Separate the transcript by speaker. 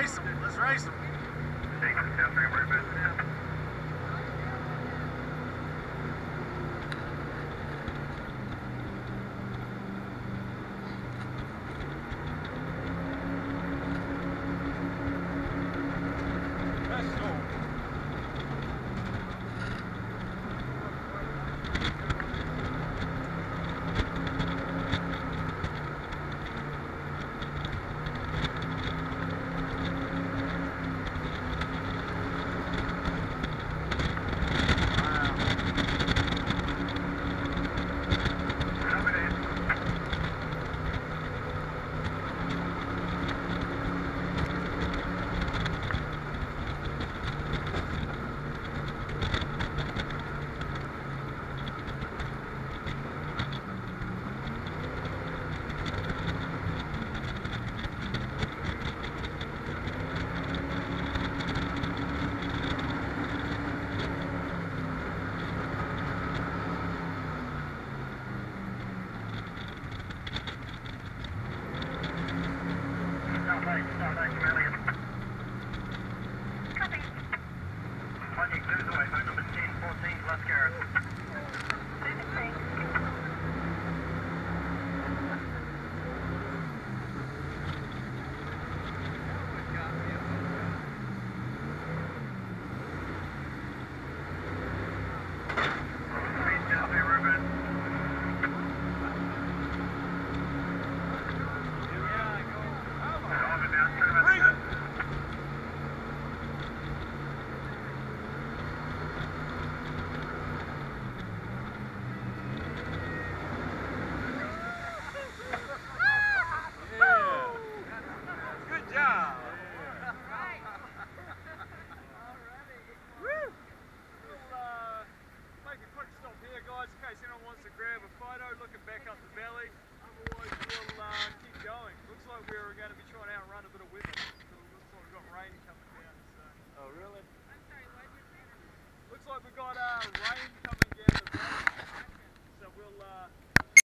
Speaker 1: race them. Let's race them.
Speaker 2: America. career, we got to be trying.